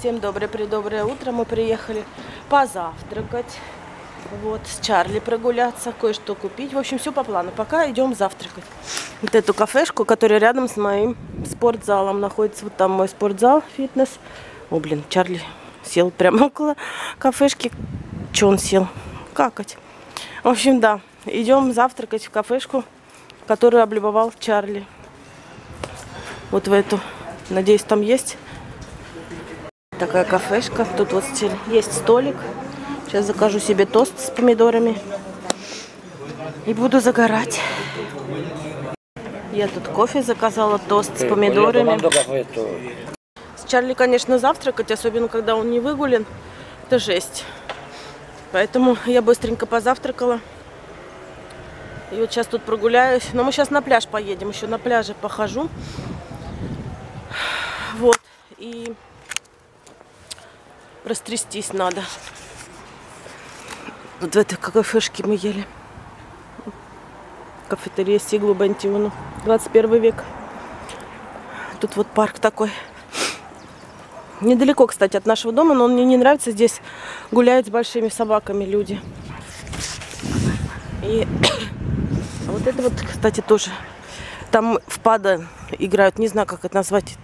Всем доброе-предоброе утро. Мы приехали позавтракать. Вот, с Чарли прогуляться, кое-что купить. В общем, все по плану. Пока идем завтракать. Вот эту кафешку, которая рядом с моим спортзалом находится. Вот там мой спортзал, фитнес. О, блин, Чарли сел прямо около кафешки. Че он сел? Какать. В общем, да, идем завтракать в кафешку, которую облюбовал Чарли. Вот в эту. Надеюсь, там есть такая кафешка. Тут вот есть столик. Сейчас закажу себе тост с помидорами. И буду загорать. Я тут кофе заказала, тост с помидорами. С Чарли, конечно, завтракать, особенно когда он не выгулен, это жесть. Поэтому я быстренько позавтракала. И вот сейчас тут прогуляюсь. Но мы сейчас на пляж поедем. Еще на пляже похожу. Вот. И растрястись надо. Вот в этой кафешке мы ели. Кафетерия Сиглу Бантиону. 21 век. Тут вот парк такой. Недалеко, кстати, от нашего дома, но он мне не нравится. Здесь гуляют с большими собаками люди. И вот это вот, кстати, тоже. Там в падаль играют, не знаю, как это назвать.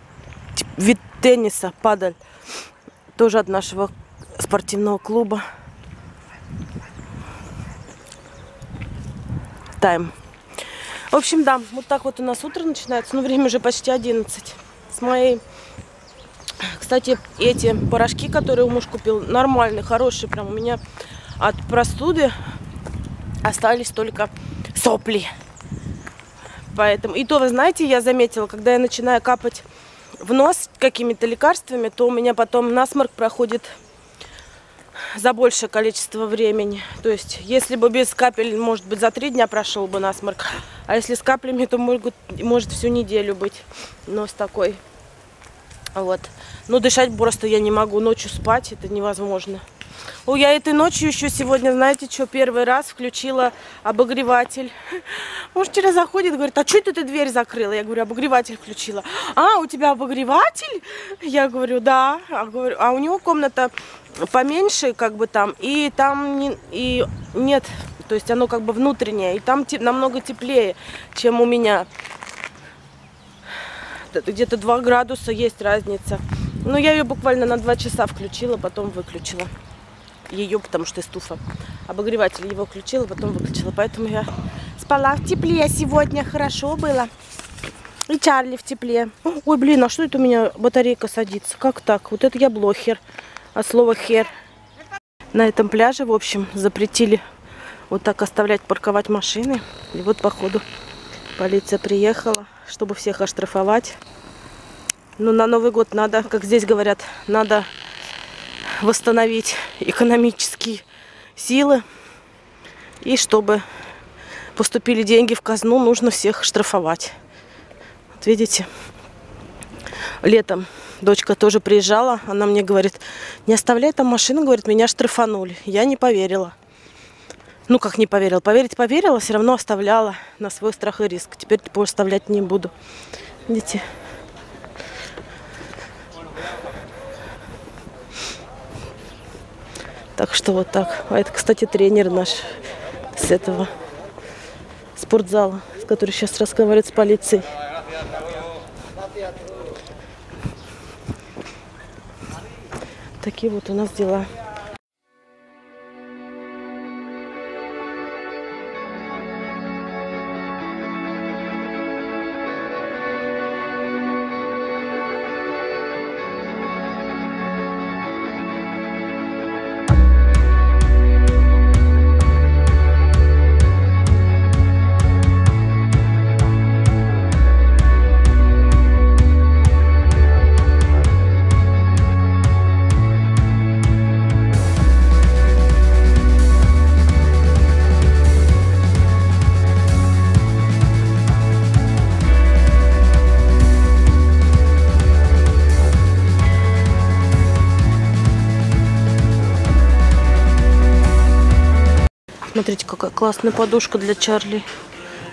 Вид тенниса, падаль. Тоже от нашего спортивного клуба. Тайм. В общем, да, вот так вот у нас утро начинается. Ну, время уже почти 11. С моей... Кстати, эти порошки, которые муж купил, нормальные, хорошие. Прям у меня от простуды остались только сопли. Поэтому... И то, вы знаете, я заметила, когда я начинаю капать в нос какими-то лекарствами, то у меня потом насморк проходит за большее количество времени. То есть, если бы без капель, может быть, за три дня прошел бы насморк. А если с каплями, то может, может всю неделю быть нос такой. Вот. Но дышать просто я не могу. Ночью спать это невозможно. О, я этой ночью еще сегодня, знаете, что, первый раз включила обогреватель. Муж вчера заходит, говорит, а что это ты дверь закрыла? Я говорю, обогреватель включила. А, у тебя обогреватель? Я говорю, да. А, говорю, а у него комната поменьше, как бы там, и там не, и нет, то есть оно как бы внутреннее, и там те, намного теплее, чем у меня. Где-то 2 градуса есть разница. Но я ее буквально на 2 часа включила, потом выключила ее, потому что из туфа. Обогреватель его включила, потом выключила. Поэтому я спала в тепле сегодня. Хорошо было. И Чарли в тепле. Ой, блин, а что это у меня батарейка садится? Как так? Вот это я блохер. А слово хер. На этом пляже, в общем, запретили вот так оставлять парковать машины. И вот, походу, полиция приехала, чтобы всех оштрафовать. Ну, на Новый год надо, как здесь говорят, надо восстановить экономические силы. И чтобы поступили деньги в казну, нужно всех штрафовать. Вот видите, летом дочка тоже приезжала, она мне говорит, не оставляй там машину, говорит, меня штрафанули. Я не поверила. Ну, как не поверила? Поверить поверила, все равно оставляла на свой страх и риск. Теперь типа оставлять не буду. Видите? Так что вот так. А это, кстати, тренер наш с этого спортзала, с которым сейчас разговаривает с полицией. Такие вот у нас дела. Какая классная подушка для Чарли.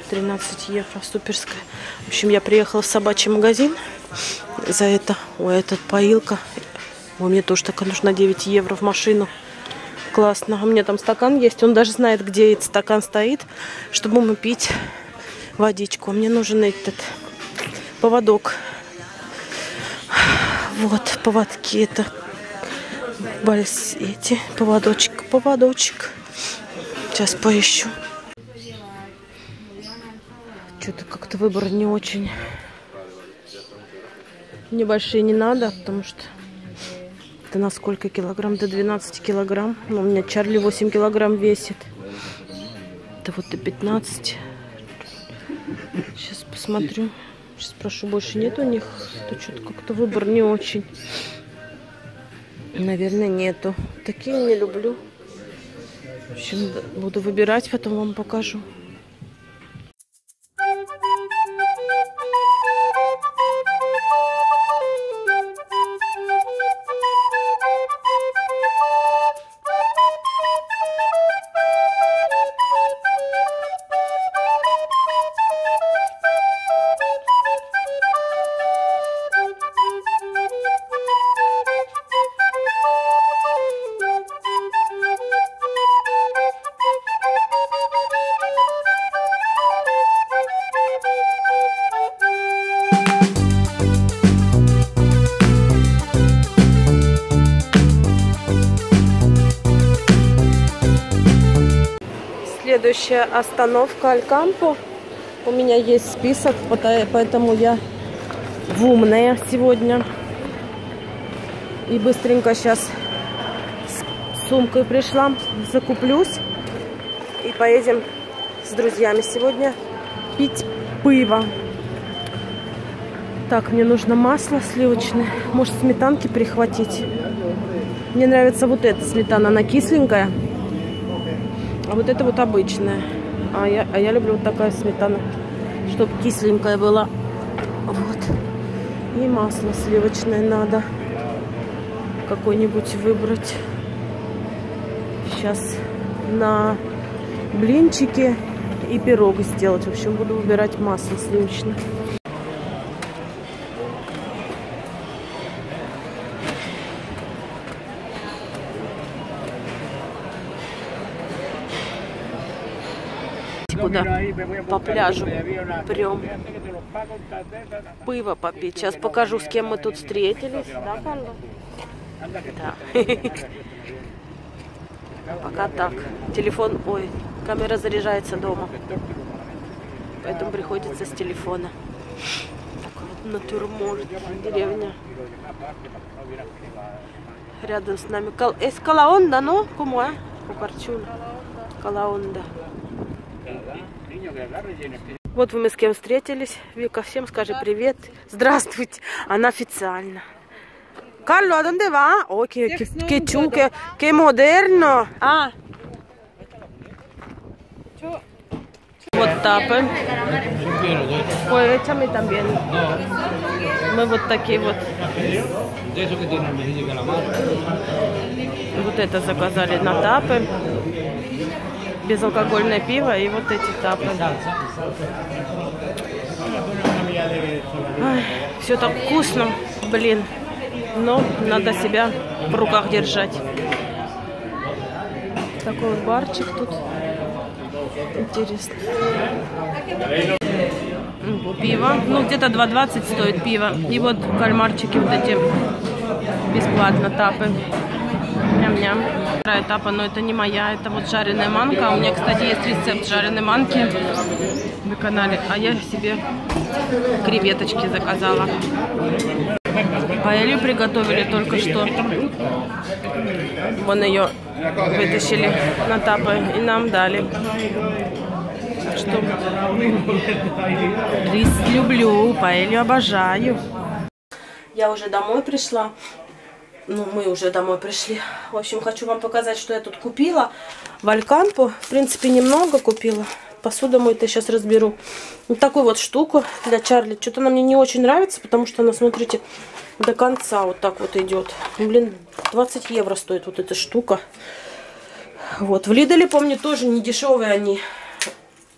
13 евро, суперская. В общем, я приехала в собачий магазин за это. Ой, этот поилка. О, мне тоже такая нужна 9 евро в машину. Классно. У меня там стакан есть. Он даже знает, где этот стакан стоит, чтобы мы пить водичку. Мне нужен этот поводок. Вот, поводки это Бальс, эти, поводочек, поводочек. Сейчас поищу. Что-то как-то выбор не очень. Небольшие не надо, потому что это на сколько килограмм? До 12 килограмм. Но у меня Чарли 8 килограмм весит. Это вот и 15. Сейчас посмотрю. Сейчас спрошу, больше нет у них. То что-то как-то выбор не очень. Наверное, нету. Такие не люблю. В общем, буду выбирать, потом вам покажу. Следующая остановка Алькампо. У меня есть список, поэтому я в умная сегодня. И быстренько сейчас с сумкой пришла, закуплюсь. И поедем с друзьями сегодня пить пиво. Так, мне нужно масло сливочное. Может, сметанки прихватить? Мне нравится вот эта сметана, она кисленькая. А вот это вот обычная. А я, а я люблю вот такая сметана, чтобы кисленькая была. Вот. И масло сливочное надо какой-нибудь выбрать. Сейчас на блинчики и пирог сделать. В общем, буду выбирать масло сливочное. Куда по пляжу прям пиво попить. Сейчас покажу, с кем мы тут встретились. Да, Карло? Да. Пока так. Телефон, ой, камера заряжается дома. Поэтому приходится с телефона. Такой вот натюрморт, деревня. Рядом с нами. Эскалаонда, ну? Кому, а? Кукарчун. Калаонда. Вот мы с кем встретились. Вика, всем скажи привет. Здравствуйте. Она официально. Carlo, a dónde va? Oh, chulo, qué, qué moderno. Ah. Вот тапы. Ой, échame también. Мы вот такие вот. Вот это заказали на тапы безалкогольное пиво и вот эти тапы. Ой, все так вкусно, блин. Но надо себя в руках держать. Такой вот барчик тут. Интересно. Пиво. Ну, где-то 2,20 стоит пиво. И вот кальмарчики вот эти бесплатно тапы. Ням-ням. Вторая этапа, но это не моя, это вот жареная манка. У меня, кстати, есть рецепт жареной манки на канале, а я себе креветочки заказала. Паэлью приготовили только что. Вон ее вытащили на тапы и нам дали. Что? Рис люблю, паэлью обожаю. Я уже домой пришла ну, мы уже домой пришли. В общем, хочу вам показать, что я тут купила. В в принципе, немного купила. Посуду мою-то сейчас разберу. Вот такую вот штуку для Чарли. Что-то она мне не очень нравится, потому что она, смотрите, до конца вот так вот идет. Блин, 20 евро стоит вот эта штука. Вот, в Лиделе, помню, тоже не дешевые они,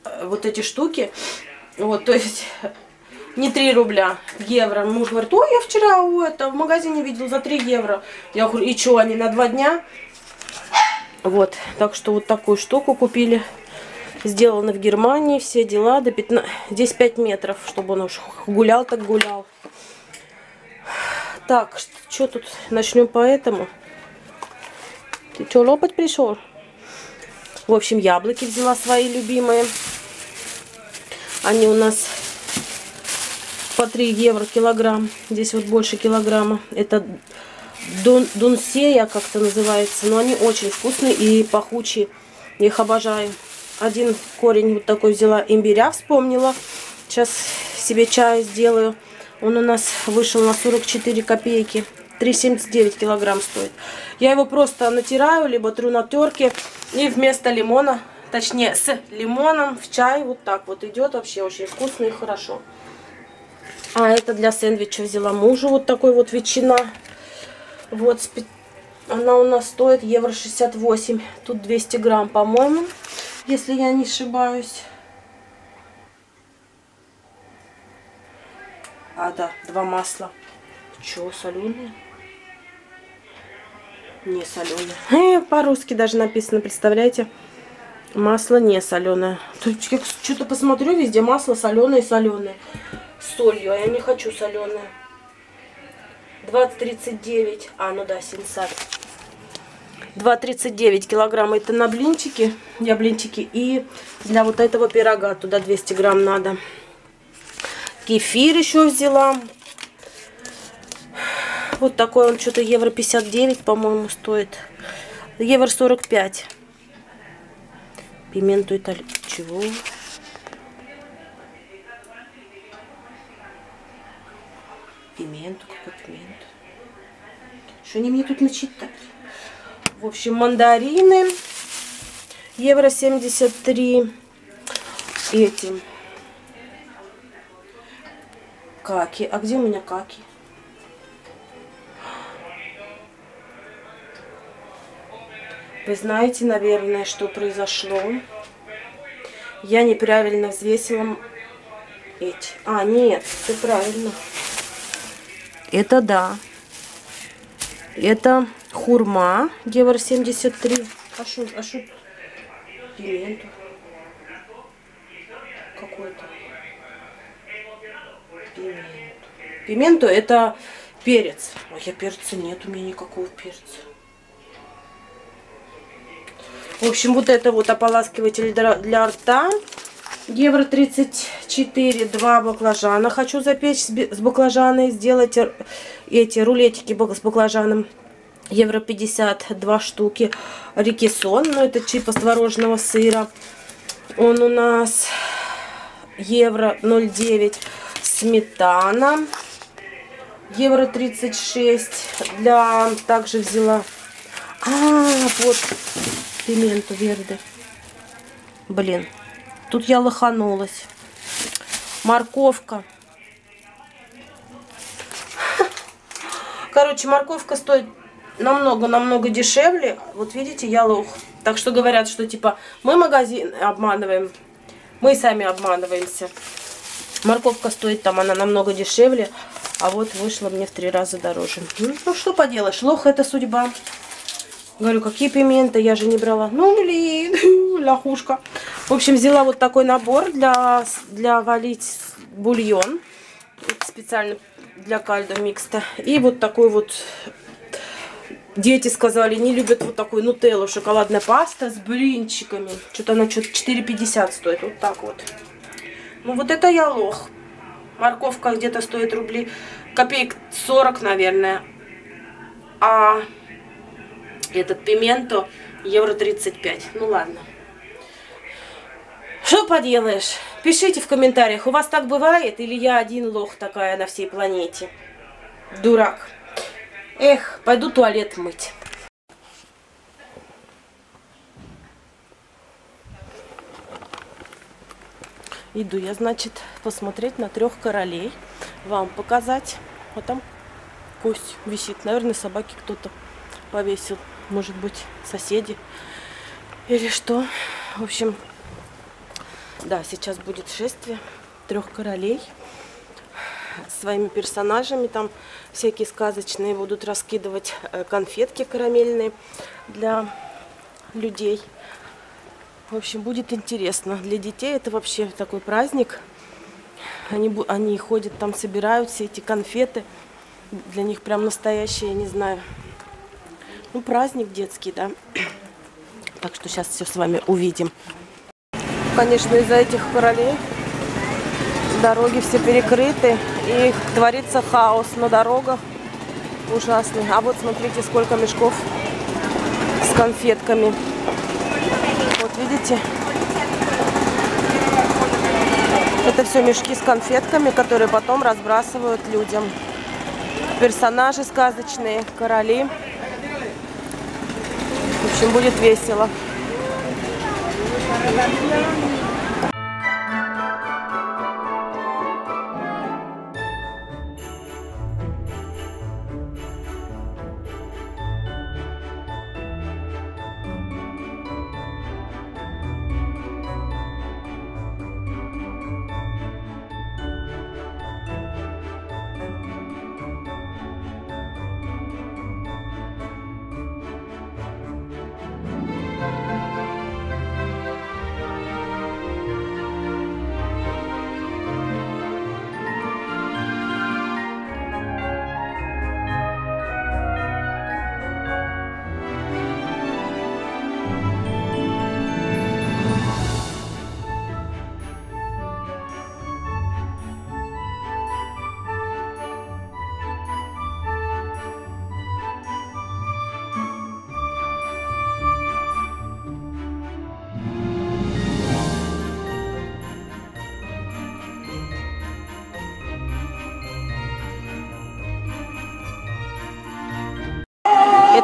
э, вот эти штуки. Вот, то есть, Не 3 рубля, евро. Муж говорит, ой, я вчера у это, в магазине видел за 3 евро. Я говорю, и что, они на 2 дня? Вот, так что вот такую штуку купили. Сделано в Германии, все дела до 15... Здесь 5 метров, чтобы он уж гулял, так гулял. Так, что тут? Начнем по этому. Ты что, лопать пришел? В общем, яблоки взяла свои любимые. Они у нас по 3 евро килограмм. Здесь вот больше килограмма. Это дун, дунсея как-то называется. Но они очень вкусные и пахучие. Я их обожаю. Один корень вот такой взяла имбиря, вспомнила. Сейчас себе чай сделаю. Он у нас вышел на 44 копейки. 3,79 килограмм стоит. Я его просто натираю, либо тру на терке. И вместо лимона, точнее с лимоном в чай вот так вот идет. Вообще очень вкусно и хорошо. А это для сэндвича взяла мужу вот такой вот ветчина. Вот, она у нас стоит евро 68. Тут 200 грамм, по-моему, если я не ошибаюсь. А, да, два масла. Че, соленые? Не соленые. Э, По-русски даже написано, представляете? Масло не соленое. Что-то посмотрю, везде масло соленое, соленое солью, а я не хочу соленое. 2,39. А, ну да, сенсат. 2,39 килограмм это на блинчики. Я блинчики. И для вот этого пирога туда 200 грамм надо. Кефир еще взяла. Вот такой он что-то евро 59, по-моему, стоит. Евро 45. Пименту это чего? Что они мне тут начитали? В общем, мандарины. Евро 73. Эти. Каки. А где у меня каки? Вы знаете, наверное, что произошло. Я неправильно взвесила эти. А, нет, все правильно. Это да. Это хурма, евро 73. А что, а что? Какой-то. Пименту. Пименту это перец. Ой, я перца нет, у меня никакого перца. В общем, вот это вот ополаскиватель для рта. Евро 34, два баклажана. Хочу запечь с баклажаной, сделать эти рулетики с баклажаном. Евро 50, два штуки. Рикессон, ну это типа с творожного сыра. Он у нас евро 0,9. Сметана. Евро 36. Для... Также взяла... А, вот пименту верды. Блин, Тут я лоханулась. Морковка. Короче, морковка стоит намного-намного дешевле. Вот видите, я лох. Так что говорят, что типа мы магазин обманываем, мы сами обманываемся. Морковка стоит там, она намного дешевле, а вот вышла мне в три раза дороже. Ну, что поделаешь, лох это судьба. Говорю, какие пименты, я же не брала. Ну, блин, лохушка. В общем, взяла вот такой набор для, для валить бульон. Специально для кальдо микста. И вот такой вот... Дети сказали, не любят вот такую нутеллу, шоколадная паста с блинчиками. Что-то она что-то 4,50 стоит. Вот так вот. Ну вот это я лох. Морковка где-то стоит рублей, копеек 40, наверное. А этот пименто евро 35. Ну ладно. Что поделаешь? Пишите в комментариях, у вас так бывает или я один лох такая на всей планете? Дурак. Эх, пойду туалет мыть. Иду я, значит, посмотреть на трех королей. Вам показать. Вот там кость висит. Наверное, собаки кто-то повесил. Может быть, соседи. Или что. В общем, да, сейчас будет шествие трех королей. своими персонажами, там всякие сказочные, будут раскидывать э, конфетки карамельные для людей. В общем, будет интересно. Для детей это вообще такой праздник. Они, они ходят там, собирают все эти конфеты. Для них прям настоящий, я не знаю, ну, праздник детский, да. Так что сейчас все с вами увидим. Конечно, из-за этих королей дороги все перекрыты и творится хаос на дорогах ужасный. А вот смотрите, сколько мешков с конфетками. Вот видите? Это все мешки с конфетками, которые потом разбрасывают людям. Персонажи сказочные, короли. В общем, будет весело. Gracias.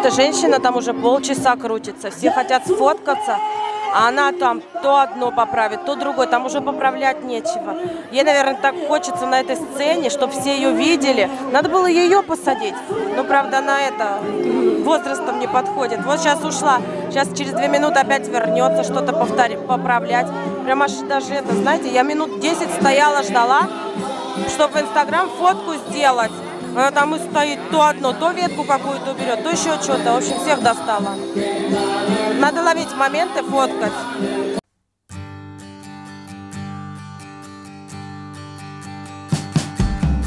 Эта женщина там уже полчаса крутится. Все хотят сфоткаться, а она там то одно поправит, то другое. Там уже поправлять нечего. Ей, наверное, так хочется на этой сцене, чтобы все ее видели. Надо было ее посадить. Но, правда, она это возрастом не подходит. Вот сейчас ушла. Сейчас через две минуты опять вернется, что-то поправлять. Прям аж даже это, знаете, я минут 10 стояла, ждала, чтобы в Инстаграм фотку сделать. Она там и стоит то одно, то ветку какую-то берет, то еще что-то. В общем, всех достала. Надо ловить моменты, фоткать.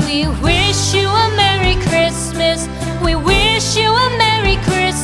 We wish you a Merry Christmas. We wish you a Merry Christmas.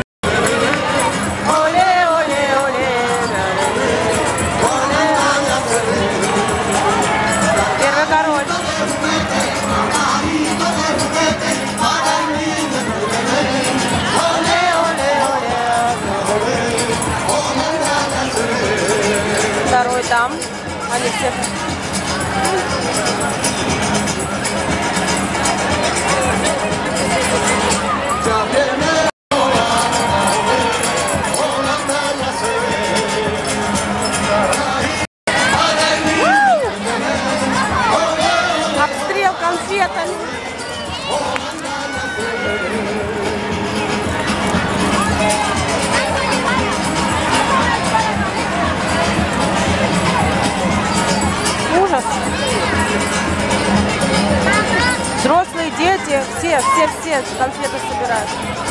Они все конфеты собирают.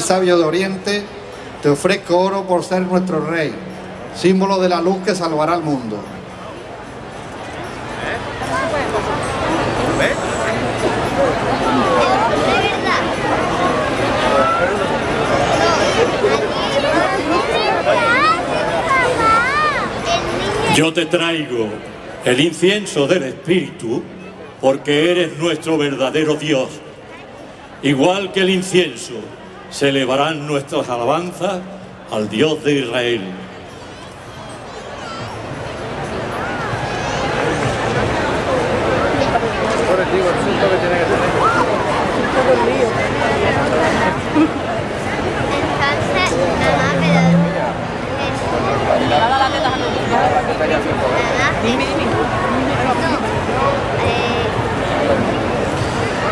Sabio de Oriente, te ofrezco oro por ser nuestro rey, símbolo de la luz que salvará al mundo. Yo te traigo el incienso del Espíritu porque eres nuestro verdadero Dios. Igual que el incienso, celebrarán nuestras alabanzas al Dios de Israel.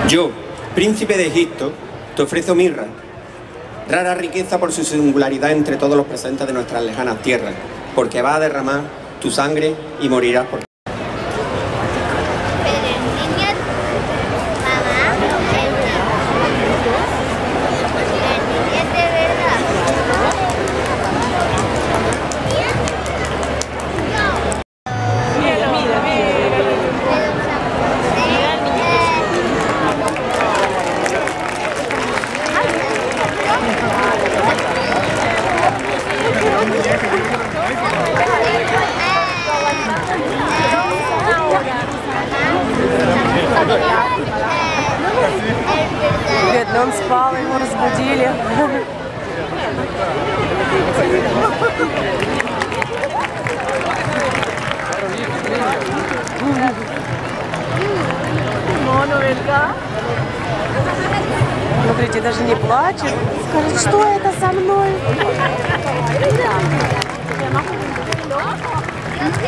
Yo, príncipe de Egipto, te ofrezco mirra rara riqueza por su singularidad entre todos los presentes de nuestras lejanas tierras, porque va a derramar tu sangre y morirás por Смотрите, даже не плачет. Скажет, что это со мной?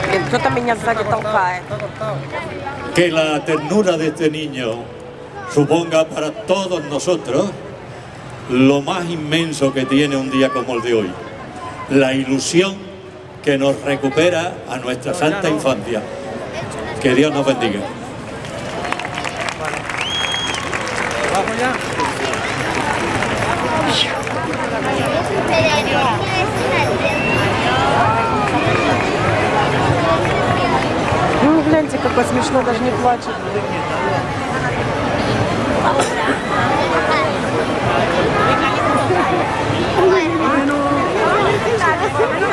Блин, кто-то меня сзади толкает. Que la ternura de este niño suponga para todos nosotros lo más inmenso que tiene un día como el de hoy. La ilusión que nos recupera a nuestra santa infancia. Que Dios nos bendiga. Какой смешно, даже не плачет. Ну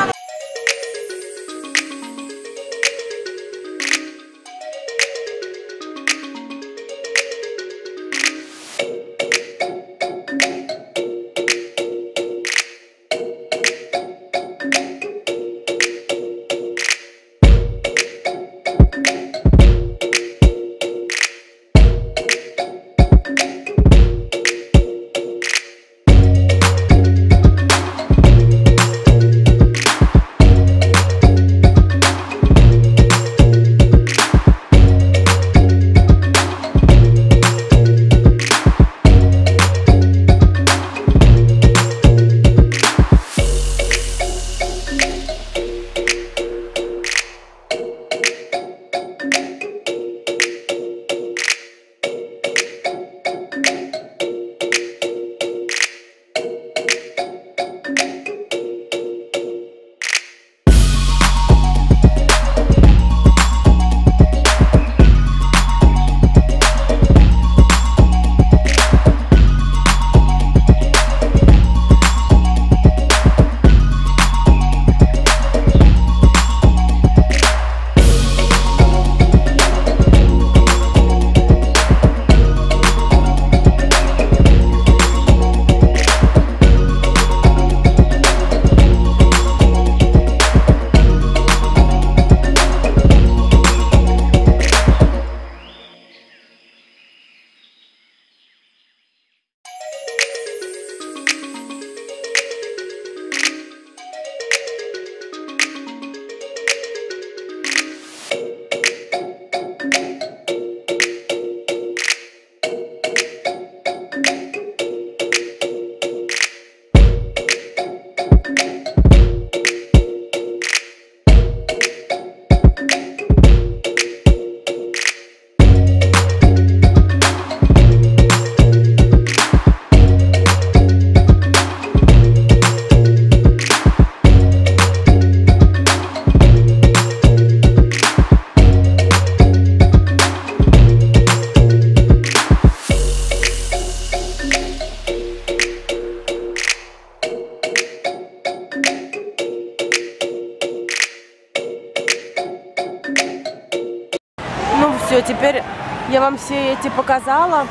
показала.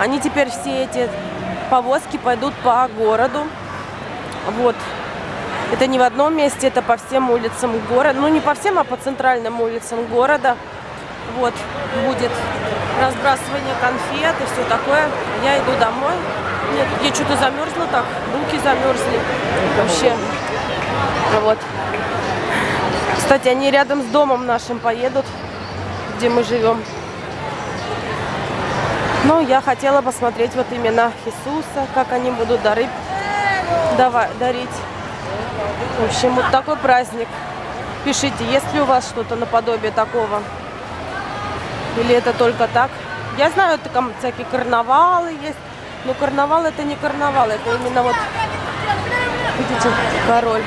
Они теперь все эти повозки пойдут по городу. Вот. Это не в одном месте, это по всем улицам города. Ну не по всем, а по центральным улицам города. Вот. Будет разбрасывание конфет и все такое. Я иду домой. Нет, я что-то замерзла так. Руки замерзли. Вообще. Вот. Кстати, они рядом с домом нашим поедут, где мы живем. Ну, я хотела посмотреть вот именно Иисуса, как они будут дары дава- дарить. В общем, вот такой праздник. Пишите, есть ли у вас что-то наподобие такого? Или это только так? Я знаю, там всякие карнавалы есть, но карнавал это не карнавал, это именно вот, видите, король.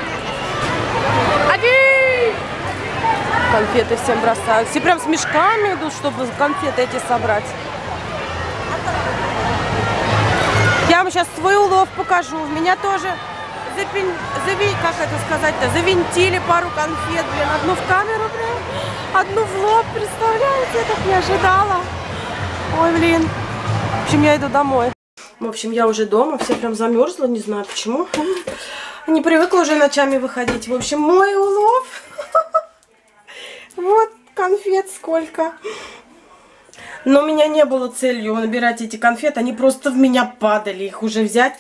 Конфеты всем бросают. Все прям с мешками идут, чтобы конфеты эти собрать. Сейчас свой улов покажу. Меня тоже запин... зави... как это сказать-то, завинтили пару конфет, блин, одну в камеру, блин, одну в лоб, представляете, я так не ожидала. Ой, блин. В общем, я иду домой. В общем, я уже дома, все прям замерзла, не знаю почему. Не привыкла уже ночами выходить. В общем, мой улов. Вот конфет сколько. Но у меня не было целью набирать эти конфеты, они просто в меня падали. Их уже взять,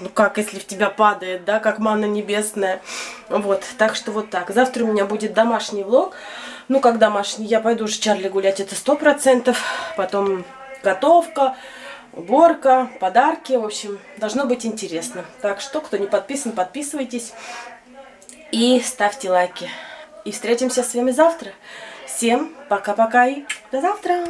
ну как, если в тебя падает, да, как манна небесная. Вот, так что вот так. Завтра у меня будет домашний влог. Ну, как домашний, я пойду с Чарли гулять, это сто процентов. Потом готовка, уборка, подарки. В общем, должно быть интересно. Так что, кто не подписан, подписывайтесь. И ставьте лайки. И встретимся с вами завтра. Всем пока-пока и до завтра.